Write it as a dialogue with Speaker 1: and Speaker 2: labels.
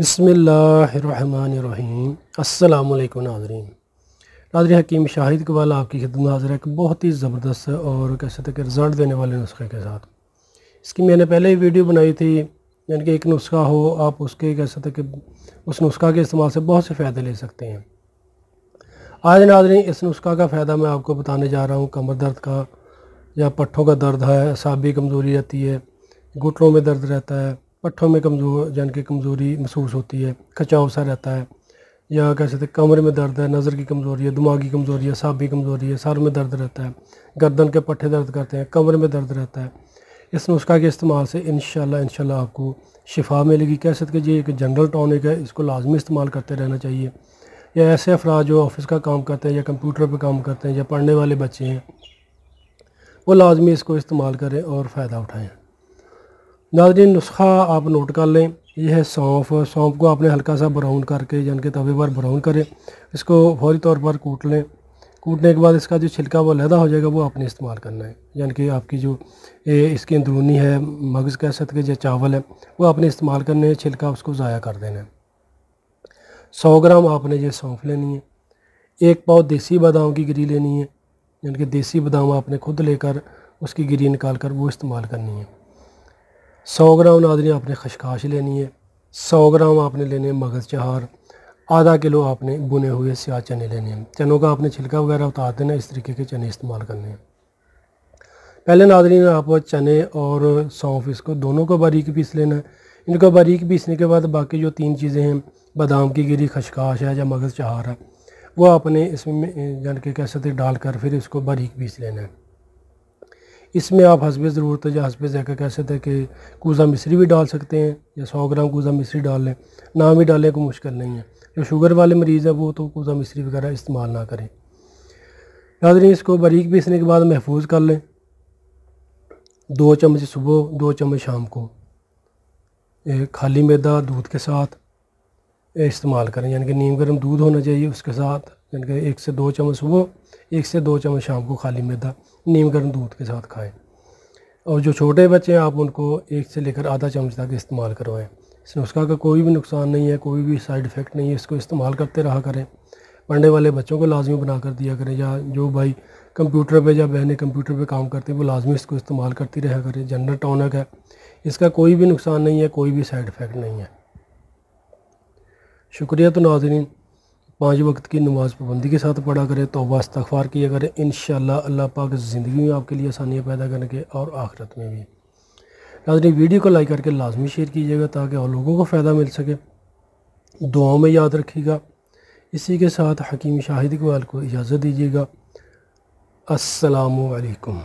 Speaker 1: بسم اللہ الرحمن الرحیم۔ السلام علیکم ناظرین۔ ناظرین حکیم شاہد قبال آپ کی خدمت حاضر ہے ایک بہت ہی زبردست اور کیسے تک رزلٹ دینے والے نسخے کے ساتھ۔ اس کی میں نے پہلے ہی ویڈیو بنائی تھی یعنی کہ ایک نسخہ ہو، آپ اس کے کیسے تک اس نسخہ کے استعمال سے بہت سے فائدے لے سکتے ہیں۔ آج ناظرین، اس نسخہ کا فائدہ میں آپ کو بتانے جا رہا ہوں۔ کمر درد کا یا پٹھوں کا درد ہے، اعصابی کمزوری رہتی ہے، گھٹنوں میں درد رہتا ہے پٹھوں میں کمزور، جان کی کمزوری محسوس ہوتی ہے کھچاؤ سا رہتا ہے، یا کہہ سکتے کمر میں درد ہے، نظر کی کمزوری ہے دماغی کمزوری ہے سابی کمزوری ہے، سر میں درد رہتا ہے، گردن کے پٹھے درد کرتے ہیں، کمر میں درد رہتا ہے۔ اس نسخہ کے استعمال سے انشاءاللہ انشاءاللہ آپ کو شفا ملے گی۔ کہہ سکتے کہ یہ ایک جنرل ٹونک ہے، اس کو لازمی استعمال کرتے رہنا چاہیے۔ یا ایسے افراد جو آفس کا کام کرتے ہیں یا کمپیوٹر پہ کام کرتے ہیں یا پڑھنے والے بچے ہیں، وہ لازمی اس کو استعمال کریں اور فائدہ اٹھائیں۔ ناظرین نسخہ آپ نوٹ کر لیں یہ ہے سونف سونف کو آپ نے ہلکا سا براؤن کر کے یعنی کہ توے پر براؤن کریں اس کو فوری طور پر کوٹ لیں کوٹنے کے بعد اس کا جو چھلکا وہ علیحدہ ہو جائے گا وہ آپ نے استعمال کرنا ہے یعنی کہ آپ کی جو اس کی اندرونی ہے مغز کہہ سکتے جو چاول ہے وہ آپ نے استعمال کرنے ہیں چھلکا اس کو ضائع کر دینا ہے سو گرام آپ نے یہ سونف لینی ہے ایک پاؤ دیسی بادام کی گری لینی ہے یعنی کہ دیسی بادام آپ نے خود لے کر اس کی گری نکال کر وہ استعمال کرنی ہے سو گرام ناظرین جی، آپ نے خشخاش لینی ہے۔ سو گرام آپ نے لینے مغز چہار۔ آدھا کلو آپ نے بنے ہوئے سیاہ چنے لینے ہیں۔ چنوں کا آپ نے چھلکا وغیرہ اتار دینا، اس طریقے کے چنے استعمال کرنے ہیں۔ پہلے ناظرین جی آپ چنے اور سونف اس کو دونوں کو باریک پیس لینا ہے۔ ان کو باریک پیسنے کے بعد باقی جو تین چیزیں ہیں، بادام کی گری خشخاش ہے یا مغز چہار ہے، وہ آپ نے اس میں یعنی کہ کیسے ڈال کر پھر اس کو باریک پیس لینا ہے۔ اس میں آپ حسب ضرورت ہے، یا حسب ذائقہ کہہ سکتے ہیں کہ کوزہ مصری بھی ڈال سکتے ہیں، یا سو گرام کوزہ مصری ڈال لیں۔ نہ بھی ڈالیں کو مشکل نہیں ہے۔ جو شوگر والے مریض ہیں، وہ تو کوزہ مصری وغیرہ استعمال نہ کریں۔ ناظرین اس کو باریک پیسنے کے بعد محفوظ کر لیں۔ دو چمچ صبح، دو چمچ شام کو۔ خالی میدا دودھ کے ساتھ استعمال کریں۔ یعنی کہ نیم گرم دودھ ہونا چاہیے اس کے ساتھ۔ یعنی کہ ایک سے دو چمچ صبح، ایک سے دو چمچ شام کو خالی میدا، نیم گرم دودھ کے ساتھ کھائیں۔ اور جو چھوٹے بچے ہیں، آپ ان کو ایک سے لے کر آدھا چمچ تک استعمال کروائیں۔ اس نسخہ کا کوئی بھی نقصان نہیں ہے، کوئی بھی سائیڈ افیکٹ نہیں ہے، اس کو استعمال کرتے رہا کریں۔ پڑھنے والے بچوں کو لازمی بنا کر دیا کریں، یا جو بھائی کمپیوٹر پہ، یا بہنیں کمپیوٹر پہ کام کرتے ہیں، وہ لازمی اس کو استعمال کرتی رہا کریں۔ جنرل ٹونک ہے۔ اس کا کوئی بھی نقصان نہیں ہے، کوئی بھی سائیڈ افیکٹ نہیں ہے۔ شکریہ تو ناظرین۔ پانچ وقت کی نماز پابندی کے ساتھ پڑھا کرے توبہ، استغفار کیا کرے انشاءاللہ اللہ پاک زندگی میں آپ کے لیے آسانیاں پیدا کرنے کے اور آخرت میں بھی۔ ناظرین ویڈیو کو لائک کر کے لازمی شیئر کیجیے گا تاکہ اور لوگوں کو فائدہ مل سکے۔ دعاؤں میں یاد رکھیے گا۔ اسی کے ساتھ حکیم شاہد اقبال کو اجازت دیجیے گا۔ السلام علیکم۔